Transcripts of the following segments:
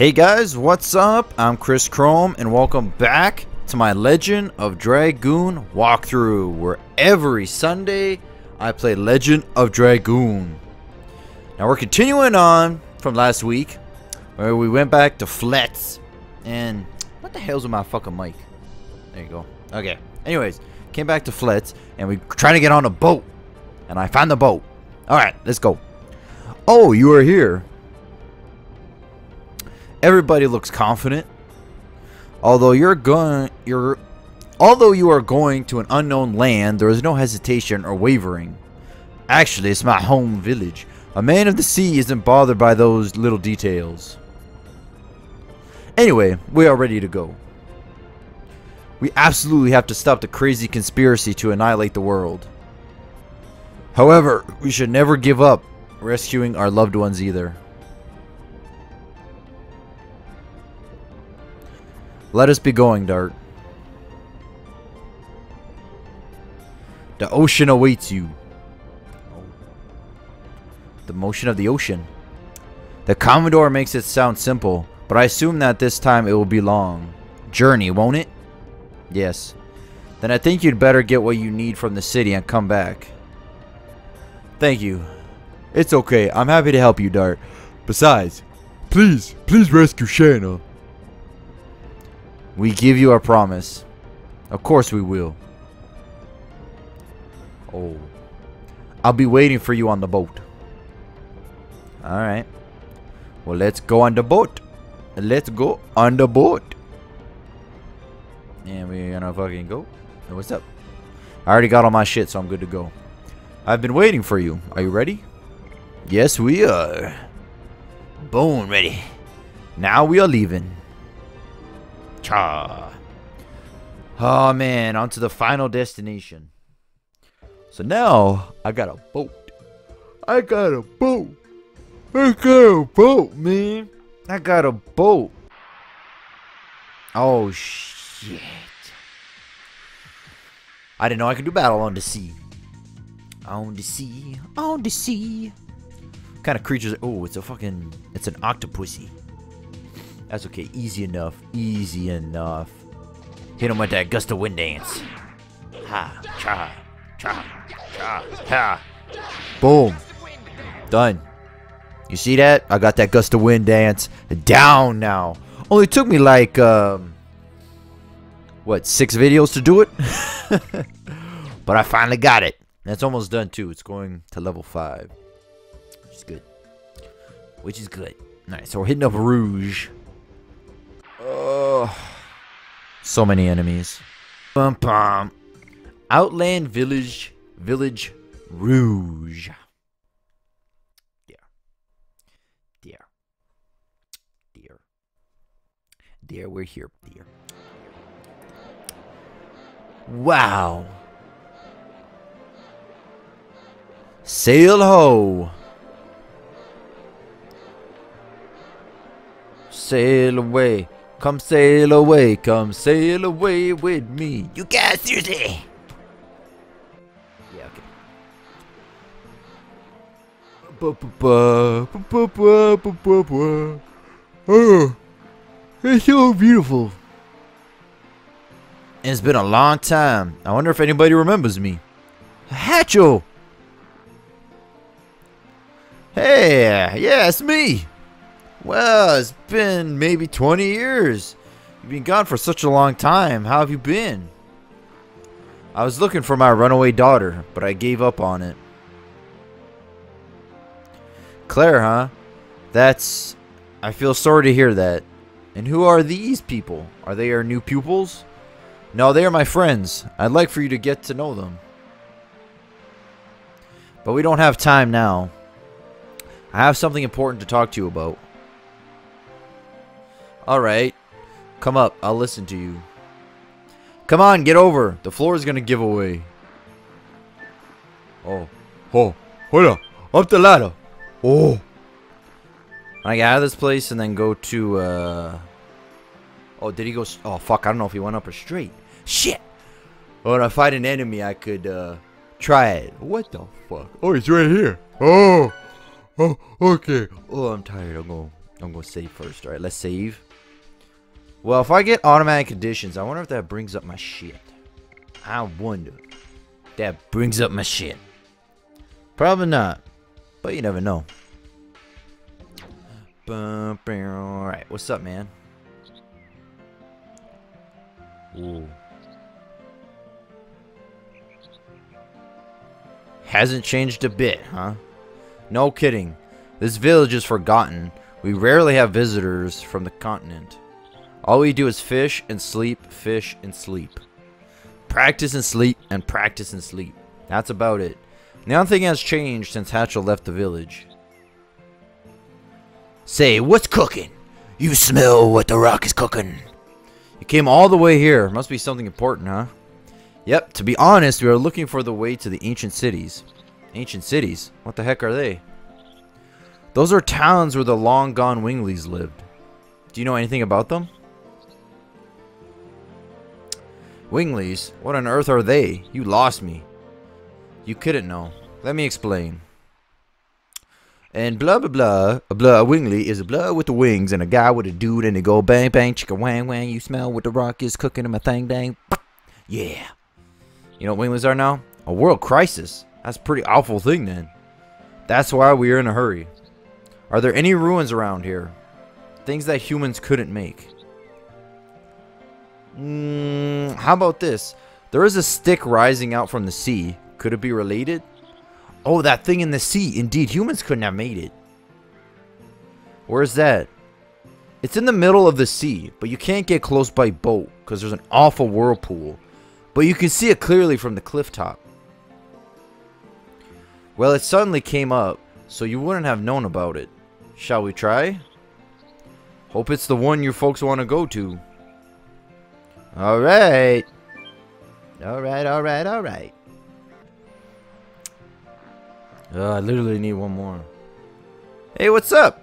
Hey guys, what's up? I'm Chris Chrome and welcome back to my Legend of Dragoon walkthrough where every Sunday I play Legend of Dragoon. Now we're continuing on from last week where we went back to Fletz and what the hell's with my fucking mic? There you go. Okay. Anyways, came back to Fletz and we're trying to get on a boat and I found the boat. Alright, let's go. Oh, you are here. Everybody looks confident. Although you're going you're although you are going to an unknown land, there is no hesitation or wavering. Actually, it's my home village. A man of the sea isn't bothered by those little details. Anyway, we are ready to go. We absolutely have to stop the crazy conspiracy to annihilate the world. However, we should never give up rescuing our loved ones either. Let us be going, Dart. The ocean awaits you. The motion of the ocean. The Commodore makes it sound simple, but I assume that this time it will be long. Journey, won't it? Yes. Then I think you'd better get what you need from the city and come back. Thank you. It's okay. I'm happy to help you, Dart. Besides, please, please rescue Shana. We give you our promise. Of course we will. Oh. I'll be waiting for you on the boat. Alright. Well, let's go on the boat. Let's go on the boat. And we're gonna fucking go. Hey, what's up? I already got all my shit, so I'm good to go. I've been waiting for you. Are you ready? Yes, we are. Bone ready. Now we are leaving. Cha. Oh man, on to the final destination. So now I got a boat. I got a boat. I got a boat, man. I got a boat. Oh shit. I didn't know I could do battle on the sea. On the sea. On the sea. What kind of creatures? Oh, it's a fucking. It's an octopusy. That's okay. Easy enough. Easy enough. Hit him with that gust of wind dance. Ha. Cha. Cha. Cha. Ha. Boom. Done. You see that? I got that gust of wind dance down now. Only took me like, um, what, six videos to do it? but I finally got it. That's almost done too. It's going to level five. Which is good. Which is good. Nice. So we're hitting up Rouge. Oh, so many enemies. Bum bum. Outland Village, Village Rouge. Dear, dear, dear, dear. We're here, dear. Wow. Sail ho. Sail away. Come sail away, come sail away with me. You guys, seriously? Yeah, okay. Oh, it's so beautiful. It's been a long time. I wonder if anybody remembers me. Hatcho! Hey, yeah, it's me. Well, it's been maybe 20 years. You've been gone for such a long time. How have you been? I was looking for my runaway daughter, but I gave up on it. Claire, huh? That's... I feel sorry to hear that. And who are these people? Are they our new pupils? No, they are my friends. I'd like for you to get to know them. But we don't have time now. I have something important to talk to you about. Alright. Come up. I'll listen to you. Come on, get over. The floor is going to give away. Oh. Oh. Hold up. Up the ladder. Oh. I get out of this place and then go to, uh... Oh, did he go... Oh, fuck. I don't know if he went up or straight. Shit. When I fight an enemy, I could, uh... Try it. What the fuck? Oh, he's right here. Oh. Oh, okay. Oh, I'm tired. I'm going. I'm going to save first. Alright, let's save. Well, if I get automatic conditions, I wonder if that brings up my shit. I wonder. That brings up my shit. Probably not. But you never know. Alright, what's up, man? Ooh. Hasn't changed a bit, huh? No kidding. This village is forgotten. We rarely have visitors from the continent. All we do is fish and sleep, fish and sleep. Practice and sleep, and practice and sleep. That's about it. Nothing has changed since Haschel left the village. Say, what's cooking? You smell what the rock is cooking. You came all the way here. Must be something important, huh? Yep, to be honest, we are looking for the way to the ancient cities. Ancient cities? What the heck are they? Those are towns where the long-gone Winglies lived. Do you know anything about them? Winglies? What on earth are they? You lost me. You couldn't know. Let me explain. And blah blah blah, a blah Wingly is a blah with the wings and a guy with a dude and they go bang bang chicka wang wang. You smell what the rock is cooking in my thing dang. Yeah. You know what Winglies are now? A world crisis. That's a pretty awful thing then. That's why we are in a hurry. Are there any ruins around here? Things that humans couldn't make. Mm, how about this? There is a stick rising out from the sea. Could it be related? Oh, that thing in the sea. Indeed, humans couldn't have made it. Where's that? It's in the middle of the sea, but you can't get close by boat because there's an awful whirlpool. But you can see it clearly from the cliff top. Well, it suddenly came up, so you wouldn't have known about it. Shall we try? Hope it's the one you folks want to go to. Alright. Alright, alright, alright. Uh, I literally need one more. Hey, what's up?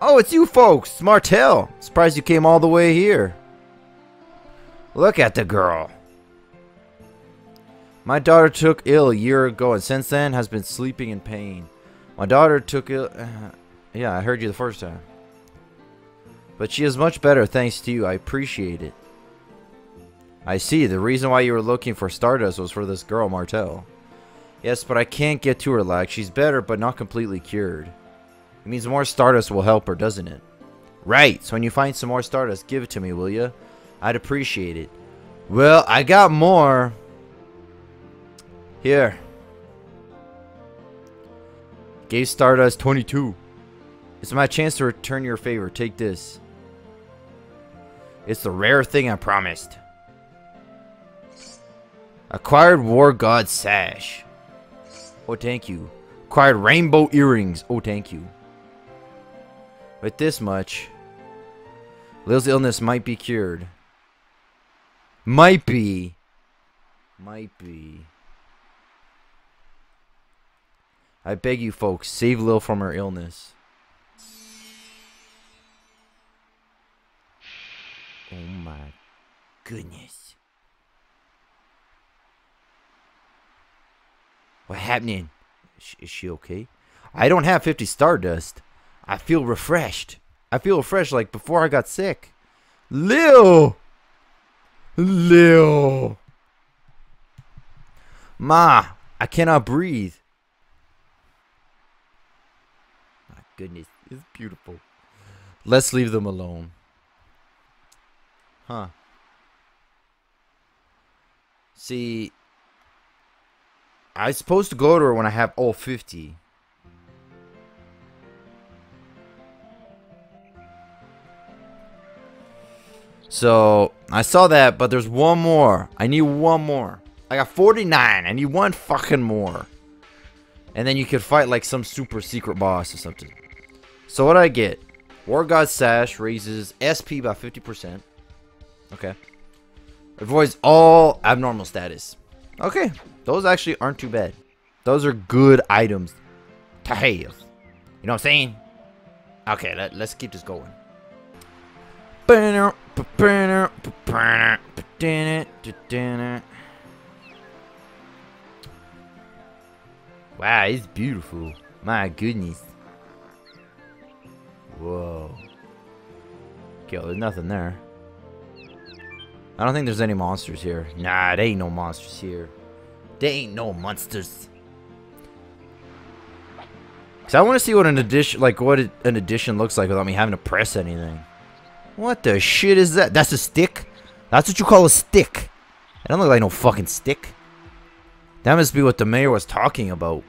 Oh, it's you folks. Martel. Surprised you came all the way here. Look at the girl. My daughter took ill a year ago and since then has been sleeping in pain. My daughter took ill... Uh, yeah, I heard you the first time. But she is much better thanks to you. I appreciate it. I see. The reason why you were looking for Stardust was for this girl, Martel. Yes, but I can't get to her, like She's better, but not completely cured. It means more Stardust will help her, doesn't it? Right. So when you find some more Stardust, give it to me, will you? I'd appreciate it. Well, I got more. Here. Gave Stardust 22. It's my chance to return your favor. Take this. It's the rare thing I promised. Acquired War God Sash. Oh, thank you. Acquired Rainbow Earrings. Oh, thank you. With this much, Lil's illness might be cured. Might be. Might be. I beg you folks, save Lil from her illness. Goodness. What happening? Is she okay? I don't have 50 Stardust. I feel refreshed. I feel refreshed like before I got sick. Lil! Lil! Ma, I cannot breathe. My goodness, it's beautiful. Let's leave them alone. Huh. See, I'm supposed to go to her when I have all 50. So, I saw that, but there's one more. I need one more. I got 49. I need one fucking more. And then you could fight like some super secret boss or something. So what I get? War God Sash raises SP by 50%. Okay. Avoids all abnormal status. Okay. Those actually aren't too bad. Those are good items to have. You know what I'm saying? Okay, let, let's keep this going. Wow, it's beautiful. My goodness. Whoa. Okay, well, there's nothing there. I don't think there's any monsters here. Nah, there ain't no monsters here. There ain't no monsters. Cause I want to see what an addition, like what an addition looks like without me having to press anything. What the shit is that? That's a stick? That's what you call a stick. It don't look like no fucking stick. That must be what the mayor was talking about.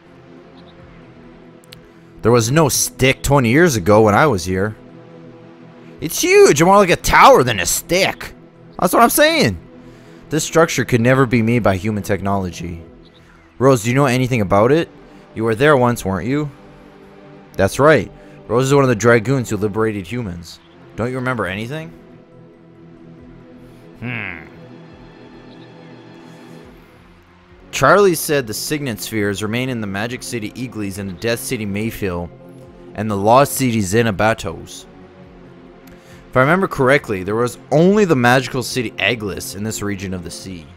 There was no stick 20 years ago when I was here. It's huge. More like a tower than a stick. That's what I'm saying. This structure could never be made by human technology. Rose, do you know anything about it? You were there once, weren't you? That's right. Rose is one of the Dragoons who liberated humans. Don't you remember anything? Hmm. Charle said the Signet Spheres remain in the Magic City Aglis and the Death City Mayfil and the Lost City Zenebatos. If I remember correctly, there was only the magical city Aglis in this region of the sea.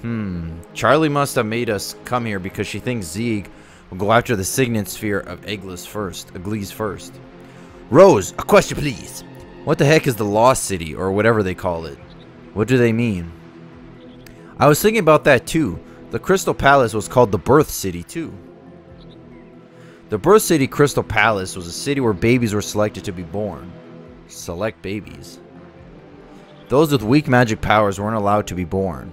Hmm. Charle must have made us come here because she thinks Zieg will go after the signet sphere of Aglis first. Aglis first. Rose, a question please. What the heck is the Lost City, or whatever they call it? What do they mean? I was thinking about that too. The Crystal Palace was called the Birth City too. The Birth City Crystal Palace was a city where babies were selected to be born. Select babies. Those with weak magic powers weren't allowed to be born.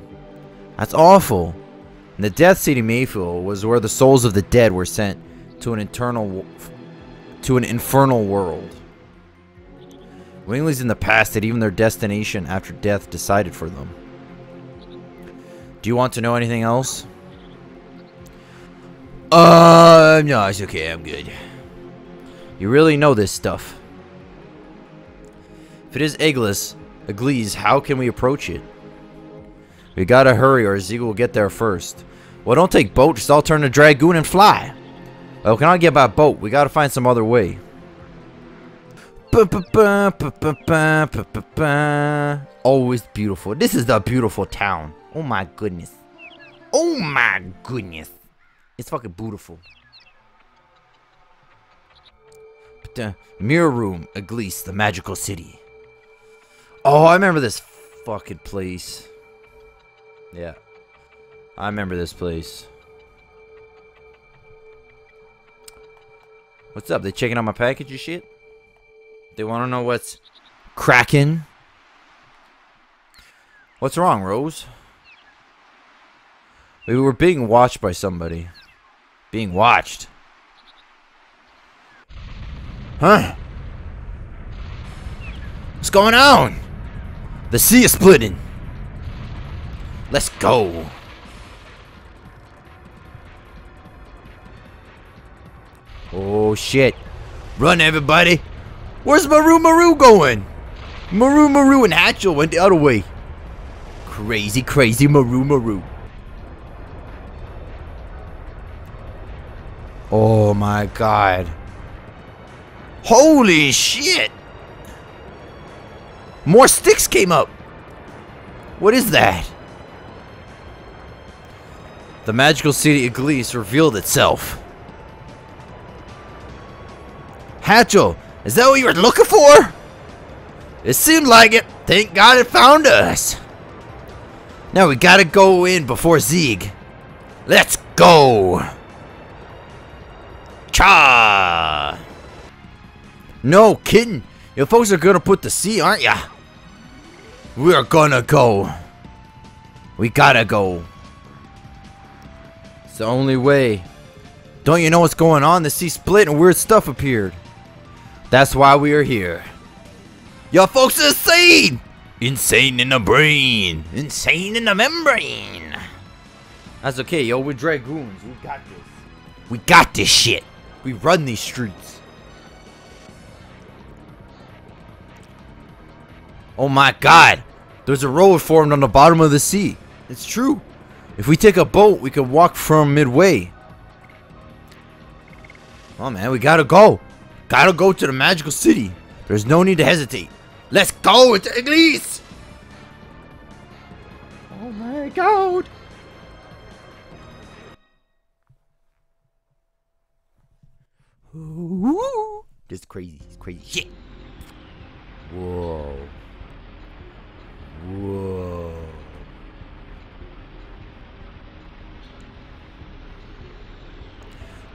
That's awful. And the Death City Mayfil was where the souls of the dead were sent to an internal to an infernal world. Winglies in the past had even their destination after death decided for them. Do you want to know anything else? Uh, no, it's okay. I'm good. You really know this stuff. If it is eggless, Aglis, how can we approach it? We gotta hurry or Ziegler will get there first. Well, don't take boat. Just all turn to Dragoon and fly. Oh, can I get by boat? We gotta find some other way. Always beautiful. This is the beautiful town. Oh my goodness. Oh my goodness. It's fucking beautiful. But the mirror room, Aglis, the magical city. Oh, I remember this fucking place. Yeah. I remember this place. What's up? They checking out my package and shit? They want to know what's cracking? What's wrong, Rose? We were being watched by somebody. Being watched. Huh? What's going on? The sea is splitting. Let's go. Oh shit. Run everybody. Where's Maru Maru going? Maru Maru and Haschel went the other way. Crazy, crazy Maru Maru. Oh my god. Holy shit! More sticks came up! What is that? The magical city of Aglis revealed itself. Haschel, is that what you were looking for? It seemed like it. Thank God it found us. Now we gotta go in before Zieg. Let's go! Cha! No kidding. You folks are gonna put the sea, aren't ya? We're gonna go. We gotta go. It's the only way. Don't you know what's going on? The sea split and weird stuff appeared. That's why we are here. Y'all folks are insane! Insane in the brain. Insane in the membrane. That's okay, yo. We're Dragoons. We got this. We got this shit. We run these streets. Oh my god. There's a road formed on the bottom of the sea. It's true. If we take a boat, we can walk from midway. Oh man, we gotta go. Gotta go to the magical city. There's no need to hesitate. Let's go to Aglis! Oh my god! Is crazy. Crazy shit. Whoa. Whoa.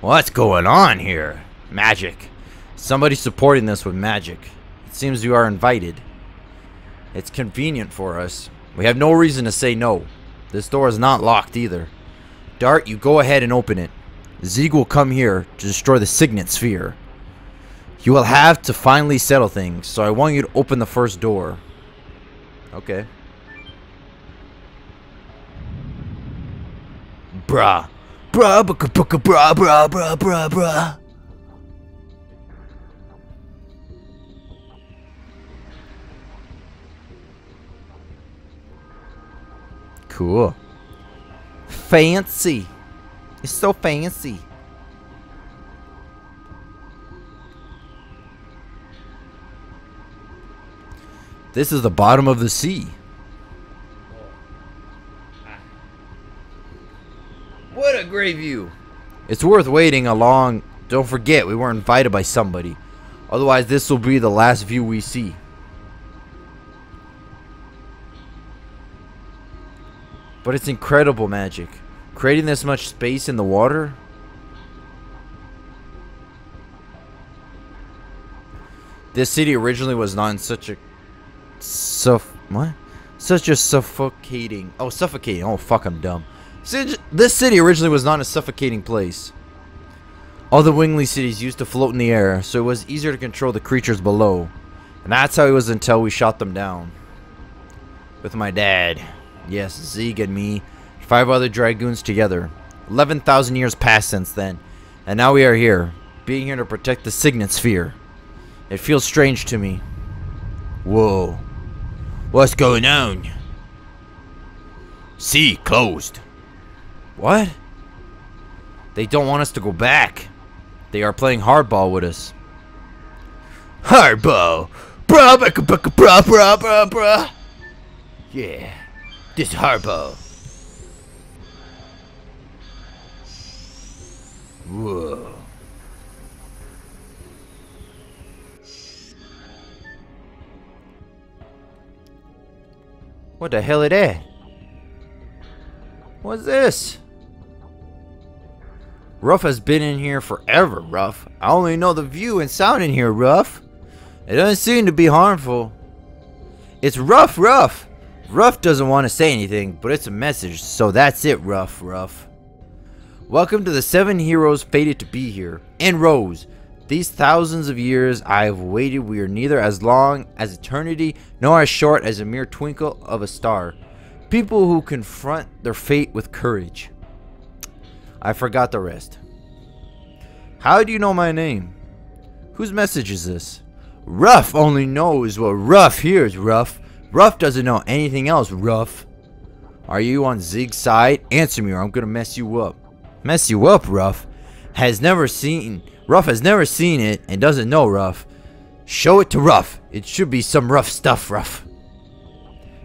What's going on here? Magic. Somebody supporting this with magic. It seems you are invited. It's convenient for us. We have no reason to say no. This door is not locked either. Dart, you go ahead and open it. Zieg will come here to destroy the Signet Sphere. You will have to finally settle things, so I want you to open the first door. Okay. Bruh. Bruh, bruh, bruh, bruh, bruh, bruh, bruh, bruh. Cool. Fancy. It's so fancy. This is the bottom of the sea. What a great view. It's worth waiting along. Don't forget, we were invited by somebody. Otherwise, this will be the last view we see. But it's incredible magic. Creating this much space in the water. This city originally was not in such a suff what? Such a suffocating. Oh, suffocating. Oh, fuck, I'm dumb. This city originally was not a suffocating place. All the Wingly cities used to float in the air, so it was easier to control the creatures below. And that's how it was until we shot them down. With my dad. Yes, Zeke and me. Five other Dragoons together. 11,000 years passed since then. And now we are here. Being here to protect the Signet Sphere. It feels strange to me. Whoa. What's going on? Sea closed. What? They don't want us to go back. They are playing hardball with us. Hardball? Bruh, bruh, bruh, bruh, bruh, bruh, bruh. Yeah. This Harpo. Whoa. What the hell is that? What's this? Ruff has been in here forever, Ruff. I only know the view and sound in here, Ruff. It doesn't seem to be harmful. It's rough, rough. Ruff doesn't want to say anything, but it's a message, so that's it, Ruff, Ruff. Welcome to the seven heroes fated to be here. And Rose. These thousands of years I have waited, we are neither as long as eternity, nor as short as a mere twinkle of a star. People who confront their fate with courage. I forgot the rest. How do you know my name? Whose message is this? Ruff only knows what Ruff hears, Ruff. Ruff doesn't know anything else, Ruff. Are you on Zieg's side? Answer me or I'm gonna mess you up. Mess you up, Ruff. Has never seen... Ruff has never seen it and doesn't know Ruff. Show it to Ruff. It should be some rough stuff, Ruff.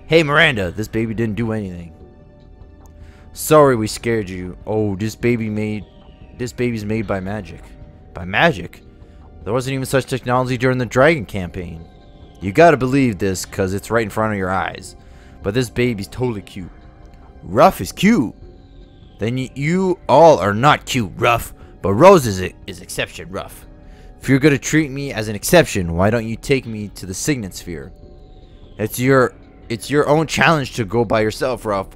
Hey, Miranda. This baby didn't do anything. Sorry we scared you. Oh, this baby made... This baby's made by magic. By magic? There wasn't even such technology during the Dragon campaign. You gotta believe this, cause it's right in front of your eyes. But this baby's totally cute. Ruff is cute. Then you all are not cute, Ruff. But Rose is, is exception rough. If you're gonna treat me as an exception, why don't you take me to the Signet Sphere? It's your it's your own challenge to go by yourself, Ruff.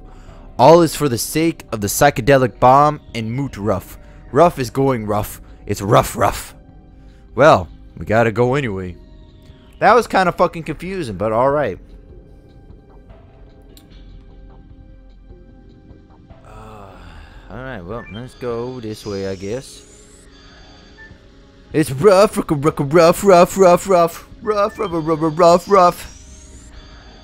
All is for the sake of the psychedelic bomb and Moot Ruff. Ruff is going rough. It's rough, rough. Well, we gotta go anyway. That was kind of fucking confusing, but alright. Alright, well, let's go this way, I guess. It's rough, rough, rough, rough, rough, rough, rough, rough, rough, rough, rough.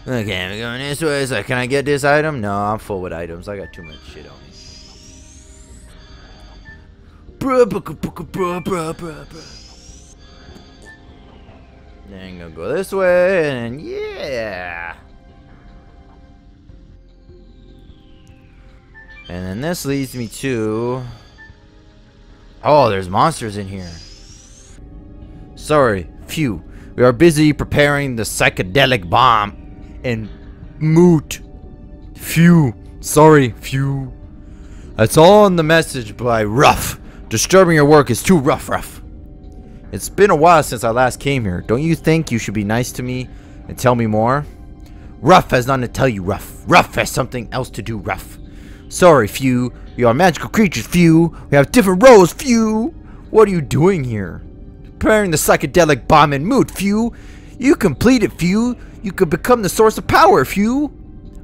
Okay, I'm going this way. So, can I get this item? No, I'm full with items. I got too much shit on me. Bruh, bruh, bruh, bruh, bruh. Then gonna go this way, and yeah. And then this leads me to... Oh, there's monsters in here. Sorry, phew. We are busy preparing the psychedelic bomb and moot. Phew. Sorry, phew. That's all in the message by Ruff. Disturbing your work is too rough, Ruff. It's been a while since I last came here. Don't you think you should be nice to me and tell me more? Ruff has nothing to tell you, Ruff. Ruff has something else to do, Ruff. Sorry, Few. We are magical creatures, Few. We have different roles, Few. What are you doing here? Preparing the psychedelic bomb and mood, Few. You complete it, Few. You could become the source of power, Few.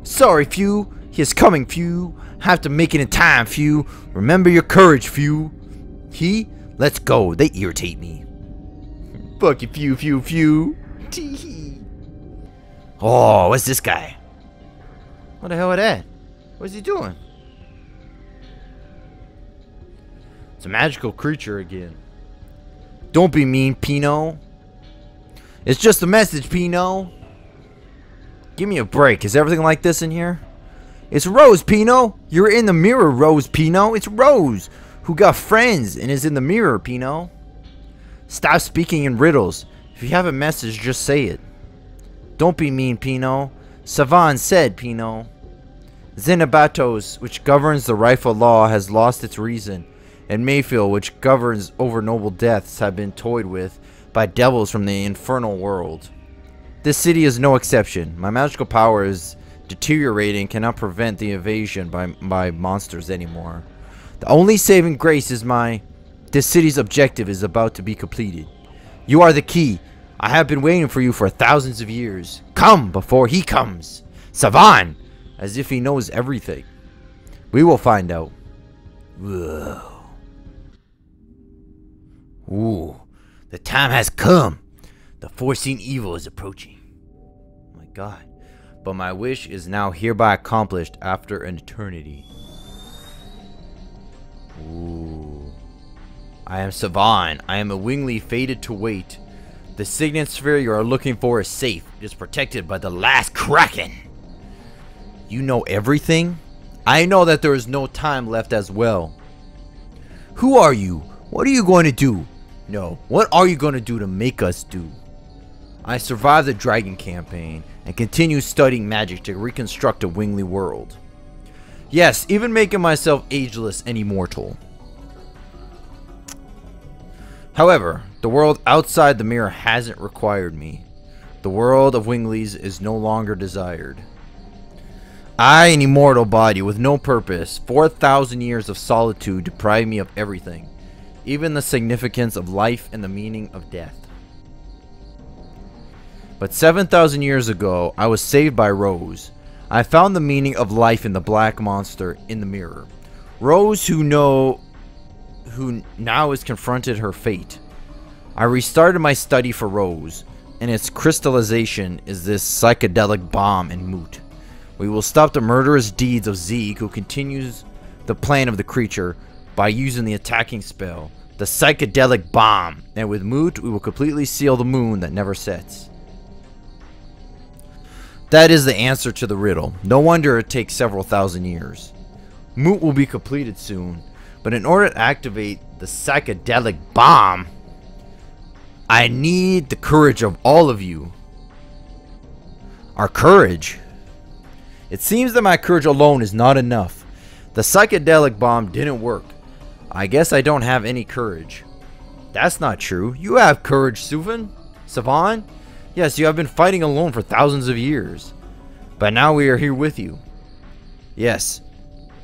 Sorry, Few. He is coming, Few. Have to make it in time, Few. Remember your courage, Few. He? Let's go. They irritate me. Fuck you, Few, Few, Few. Tee Oh, what's this guy? What the hell is that? What's he doing? It's a magical creature again. Don't be mean, Pino. It's just a message, Pino. Give me a break. Is everything like this in here? It's Rose, Pino. You're in the mirror, Rose, Pino. It's Rose, who got friends and is in the mirror, Pino. Stop speaking in riddles. If you have a message, just say it. Don't be mean, Pino. Savan said, Pino. Zenebatos, which governs the rifle law, has lost its reason, and Mayfield, which governs over noble deaths, have been toyed with by devils from the infernal world. This city is no exception. My magical power is deteriorating cannot prevent the invasion by, by monsters anymore. The only saving grace is my... This city's objective is about to be completed. You are the key. I have been waiting for you for thousands of years. Come before he comes. Savan! As if he knows everything. We will find out. Whoa. Ooh. The time has come. The foreseen evil is approaching. My god. But my wish is now hereby accomplished after an eternity. Ooh. I am Savan. I am a wingly fated to wait. The signet sphere you are looking for is safe. It is protected by the last Kraken. You know everything? I know that there is no time left as well. Who are you? What are you going to do? No, what are you going to do to make us do? I survived the Dragon campaign and continue studying magic to reconstruct a Wingly world. Yes, even making myself ageless and immortal. However, the world outside the mirror hasn't required me. The world of Winglies is no longer desired. I, an immortal body with no purpose, 4,000 years of solitude deprive me of everything, even the significance of life and the meaning of death. But 7,000 years ago, I was saved by Rose. I found the meaning of life in the black monster in the mirror. Rose, who know, who now has confronted her fate. I restarted my study for Rose, and its crystallization is this psychedelic bomb in Moot. We will stop the murderous deeds of Zeke, who continues the plan of the creature by using the attacking spell, the psychedelic bomb. And with Moot, we will completely seal the moon that never sets. That is the answer to the riddle. No wonder it takes several thousand years. Moot will be completed soon, but in order to activate the psychedelic bomb, I need the courage of all of you. Our courage? It seems that my courage alone is not enough. The psychedelic bomb didn't work. I guess I don't have any courage. That's not true. You have courage, Sufan. Savan? Yes, you have been fighting alone for thousands of years. But now we are here with you. Yes.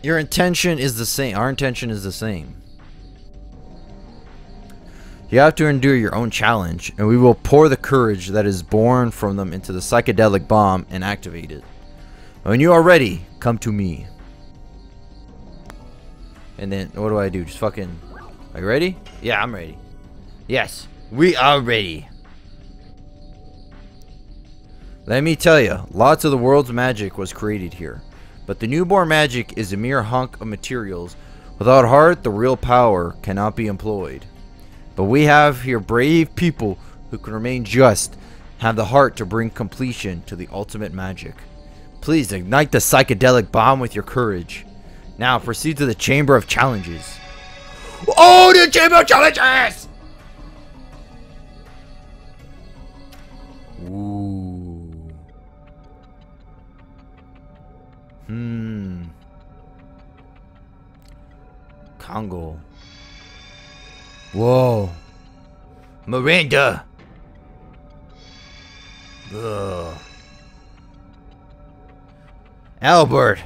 Your intention is the same. Our intention is the same. You have to endure your own challenge, and we will pour the courage that is born from them into the psychedelic bomb and activate it. When you are ready, come to me. And then, what do I do? Just fucking... Are you ready? Yeah, I'm ready. Yes, we are ready. Let me tell you, lots of the world's magic was created here. But the newborn magic is a mere hunk of materials. Without heart, the real power cannot be employed. But we have here brave people who can remain just, have the heart to bring completion to the ultimate magic. Please ignite the psychedelic bomb with your courage. Now proceed to the Chamber of Challenges. Oh, the Chamber of Challenges! Ooh. Hmm. Congo. Whoa. Miranda. Ugh. Albert.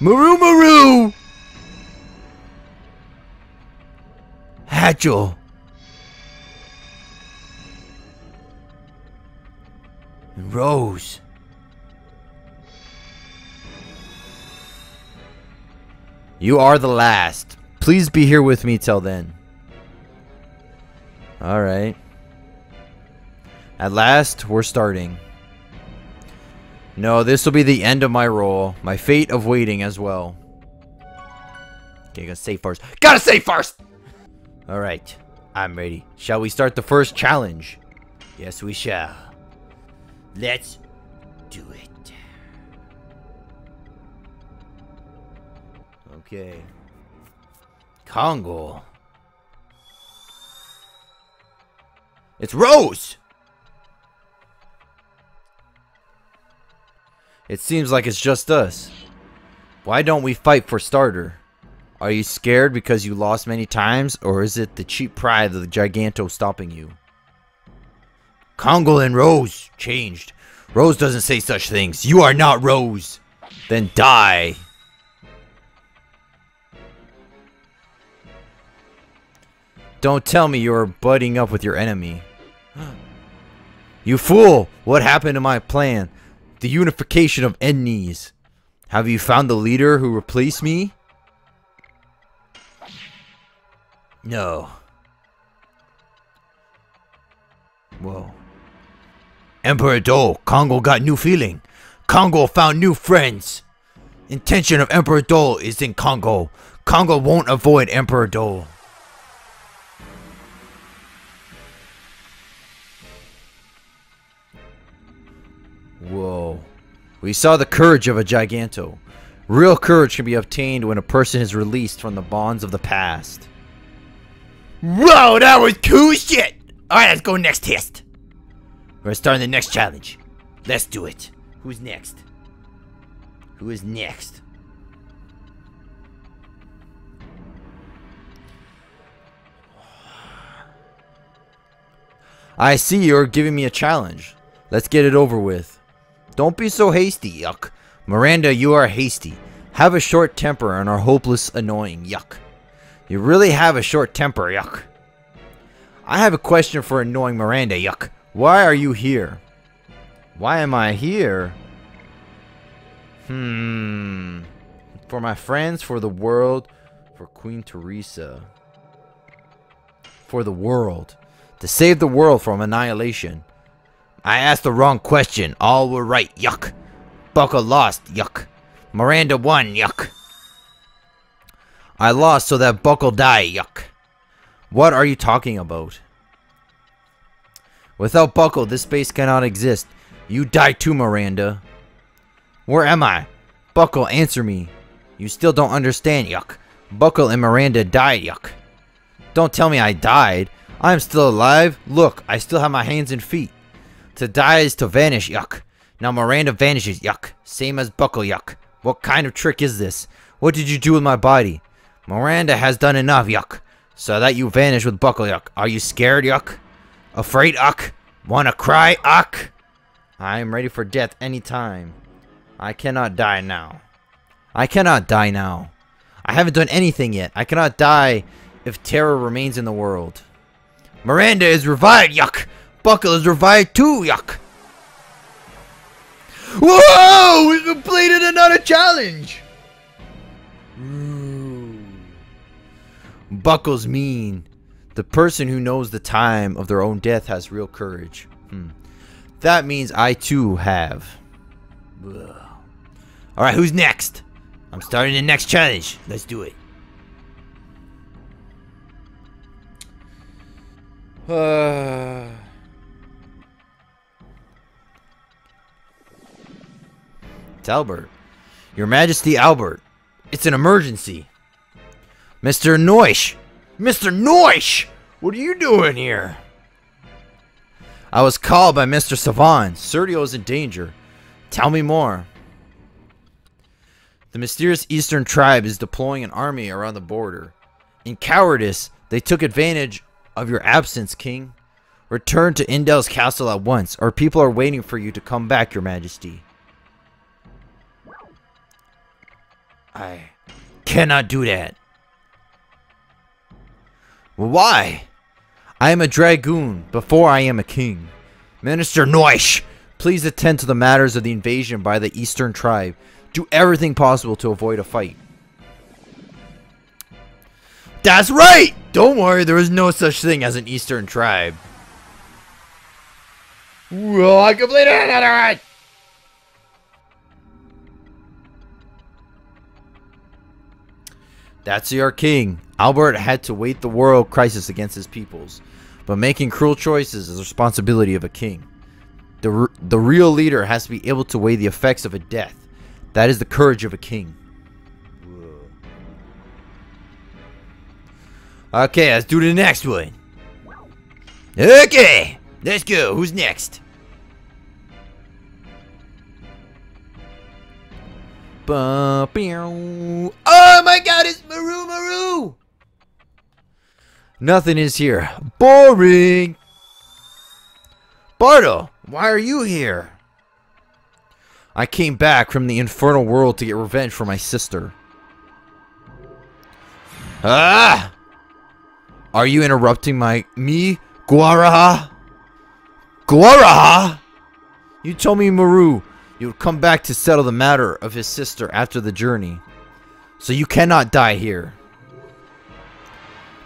Maru Maru. Haschel. And Rose. You are the last. Please be here with me till then. Alright. At last, we're starting. No, this will be the end of my role. My fate of waiting as well. Okay, gotta save first. Gotta save first! Alright, I'm ready. Shall we start the first challenge? Yes, we shall. Let's do it. Okay. Congo. It's Rose! It seems like it's just us. Why don't we fight for starter? Are you scared because you lost many times, or is it the cheap pride of the Giganto stopping you? Congo and Rose changed. Rose doesn't say such things. You are not Rose. Then die. Don't tell me you're butting up with your enemy. you fool! What happened to my plan? The unification of Ennis. Have you found the leader who replaced me? No. Whoa. Emperor Do, Congo got new feeling. Congo found new friends. Intention of Emperor Do is in Congo. Congo won't avoid Emperor Do. Whoa. We saw the courage of a Giganto. Real courage can be obtained when a person is released from the bonds of the past. Whoa, that was cool shit! Alright, let's go next test. We're starting the next challenge. Let's do it. Who's next? Who is next? I see you're giving me a challenge. Let's get it over with. Don't be so hasty, yuck. Miranda, you are hasty. Have a short temper and are hopeless annoying, yuck. You really have a short temper, yuck. I have a question for annoying Miranda, yuck. Why are you here? Why am I here? Hmm. For my friends, for the world, for Queen Teresa. For the world. To save the world from annihilation. I asked the wrong question. All were right, yuck. Buckle lost, yuck. Miranda won, yuck. I lost so that Buckle die, yuck. What are you talking about? Without Buckle, this space cannot exist. You die too, Miranda. Where am I? Buckle, answer me. You still don't understand, yuck. Buckle and Miranda died, yuck. Don't tell me I died. I am still alive. Look, I still have my hands and feet. To die is to vanish, yuck. Now Miranda vanishes, yuck. Same as Buckle, yuck. What kind of trick is this? What did you do with my body? Miranda has done enough, yuck. So that you vanish with Buckle, yuck. Are you scared, yuck? Afraid, uck? Wanna cry, uck? I am ready for death any time. I cannot die now. I cannot die now. I haven't done anything yet. I cannot die if terror remains in the world. Miranda is revived, yuck! Buckle is revived too, yuck! Whoa! We completed another challenge! Buckle's mean. The person who knows the time of their own death has real courage. Hmm. That means I too have. Alright, who's next? I'm starting the next challenge. Let's do it. Uh... It's Albert. Your Majesty Albert. It's an emergency. Mr. Noish! Mr. Noish! What are you doing here? I was called by Mr. Savan. Serdio is in danger. Tell me more. The mysterious eastern tribe is deploying an army around the border. In cowardice, they took advantage of your absence, King. Return to Indel's castle at once, or people are waiting for you to come back, your majesty. I cannot do that. Why? I am a dragoon before I am a king. Minister Noish, please attend to the matters of the invasion by the eastern tribe. Do everything possible to avoid a fight. That's right! Don't worry, there is no such thing as an eastern tribe. Well, I completed it! That's your king. Albert had to wait the world crisis against his peoples. But making cruel choices is the responsibility of a king. The, the real leader has to be able to weigh the effects of a death. That is the courage of a king. Okay, let's do the next one. Okay, let's go. Who's next? Oh my god, it's Meru Meru! Nothing is here. Boring! Bardo, why are you here? I came back from the infernal world to get revenge for my sister. Ah! Are you interrupting my me, Guaraha? Guaraha? You told me Meru you would come back to settle the matter of his sister after the journey. So you cannot die here.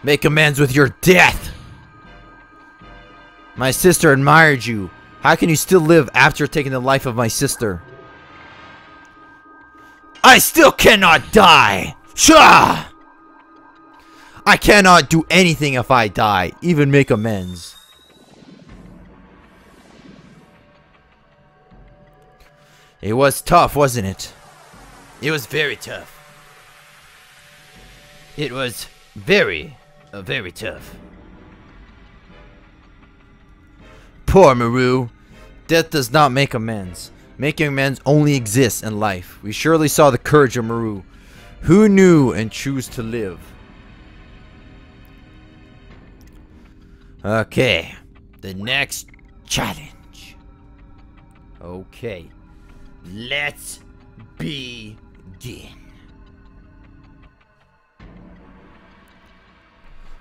Make amends with your death! My sister admired you. How can you still live after taking the life of my sister? I still cannot die! Shah! I cannot do anything if I die, even make amends. It was tough, wasn't it? It was very tough. It was very, uh, very tough. Poor Meru. Death does not make amends. Making amends only exists in life. We surely saw the courage of Meru. Who knew and choose to live? Okay. The next challenge. Okay. Let's begin.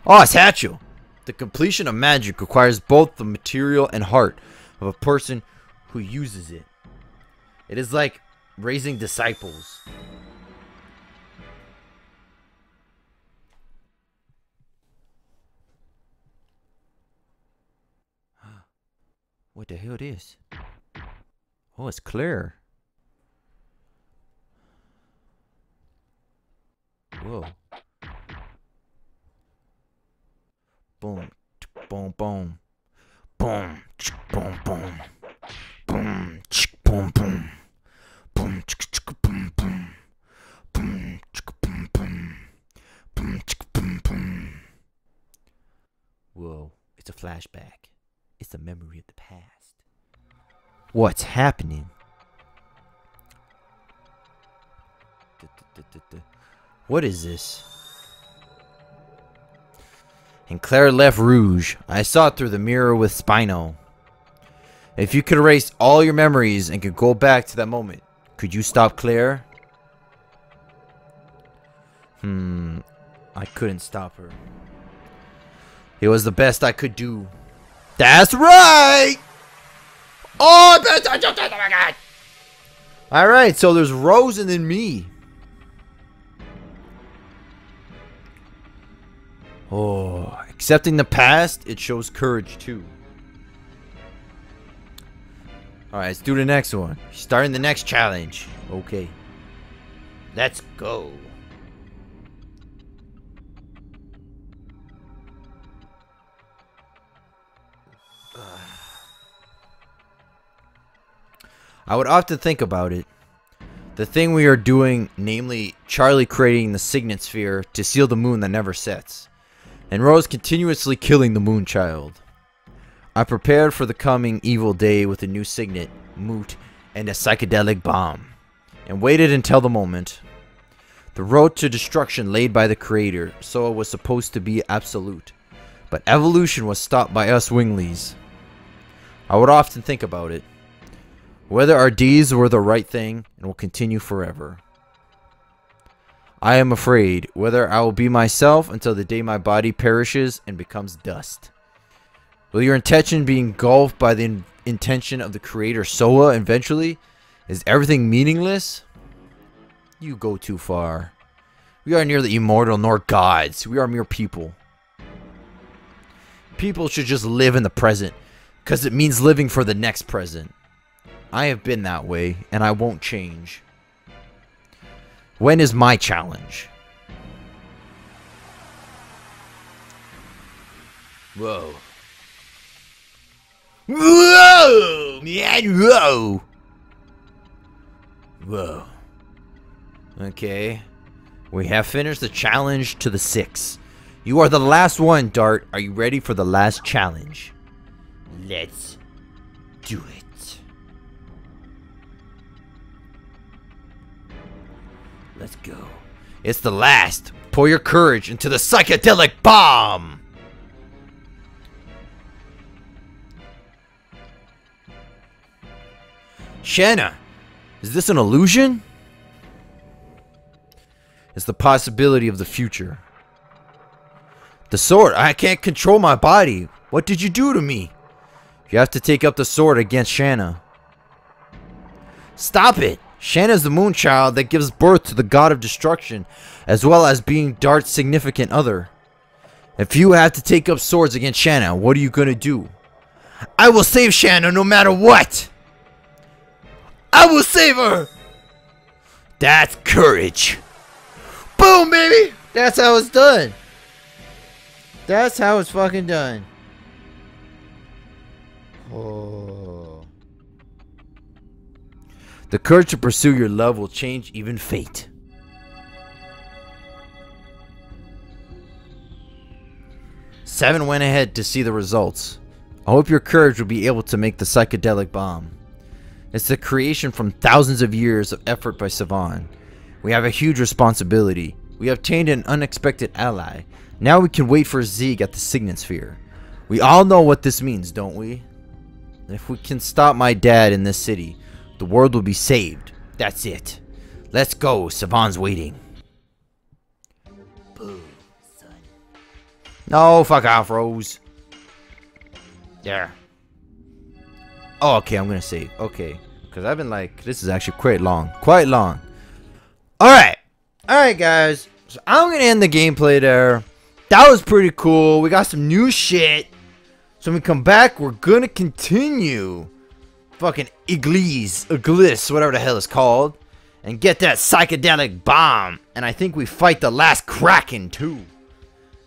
Ah, oh, it's Haschel. The completion of magic requires both the material and heart of a person who uses it. It is like raising disciples. What the hell it is? Oh, it's clear. Whoa. Boom. Boom, boom. Boom. Boom, boom. Boom. Boom, boom. Boom. Boom, boom. Boom. Boom, boom. Boom. Boom, boom. Whoa. It's a flashback. It's a memory of the past. What's happening? What is this? And Claire left Rouge. I saw it through the mirror with Spino. If you could erase all your memories and could go back to that moment, could you stop Claire? Hmm. I couldn't stop her. It was the best I could do. That's right! Oh, oh my god! Alright, so there's Rose and then me. Oh, accepting the past, it shows courage too. Alright, let's do the next one. Starting the next challenge. Okay. Let's go. I would often think about it. The thing we are doing, namely Charle creating the signet sphere to seal the moon that never sets. And rose continuously killing the Moonchild. I prepared for the coming evil day with a new signet, moot, and a psychedelic bomb, and waited until the moment. The road to destruction laid by the Creator, so it was supposed to be absolute. But evolution was stopped by us Winglies. I would often think about it. Whether our deeds were the right thing and will continue forever. I am afraid whether I will be myself until the day my body perishes and becomes dust. Will your intention be engulfed by the in intention of the creator Soa eventually? Is everything meaningless? You go too far. We are neither immortal nor gods. We are mere people. People should just live in the present, because it means living for the next present. I have been that way, and I won't change. When is my challenge? Whoa. Whoa, man, whoa. Whoa. Okay. We have finished the challenge to the six. You are the last one, Dart. Are you ready for the last challenge? Let's do it. Let's go. It's the last. Pour your courage into the psychedelic bomb. Shana, is this an illusion? It's the possibility of the future. The sword. I can't control my body. What did you do to me? You have to take up the sword against Shana. Stop it! Shana's the moonchild that gives birth to the god of destruction, as well as being Dart's significant other. If you have to take up swords against Shana, what are you gonna do? I will save Shana no matter what! I will save her! That's courage! Boom, baby! That's how it's done! That's how it's fucking done. Oh. The courage to pursue your love will change even fate. Savan went ahead to see the results. I hope your courage will be able to make the psychedelic bomb. It's the creation from thousands of years of effort by Savan. We have a huge responsibility. We obtained an unexpected ally. Now we can wait for Zieg at the Signet Sphere. We all know what this means, don't we? If we can stop my dad in this city, the world will be saved. That's it. Let's go. Savan's waiting. Boom, son. No, fuck off, Rose. There. Oh, okay, I'm gonna save. Okay. Because I've been like, this is actually quite long. Quite long. Alright. Alright, guys. So I'm gonna end the gameplay there. That was pretty cool. We got some new shit. So when we come back, we're gonna continue fucking Iglis, Iglis, whatever the hell it's called, and get that psychedelic bomb. And I think we fight the last Kraken too.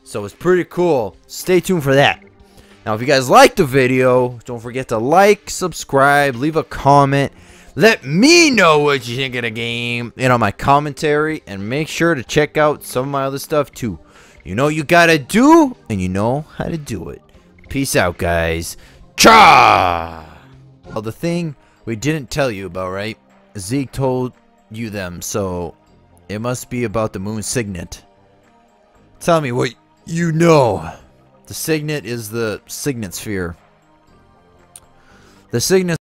So it's pretty cool. Stay tuned for that. Now, if you guys liked the video, don't forget to like, subscribe, leave a comment. Let me know what you think of the game in on my commentary, and make sure to check out some of my other stuff too. You know you gotta do, and you know how to do it. Peace out, guys. Cha! Well, the thing we didn't tell you about, right? Zieg told you them, so it must be about the moon signet. Tell me what you know. The signet is the signet sphere. The signet